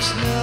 There's no